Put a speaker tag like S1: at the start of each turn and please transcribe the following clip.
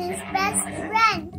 S1: his best friend.